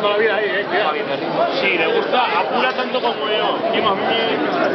jugando la vida ahí, ¿eh? Sí, le gusta, apura tanto como yo. Y más bien...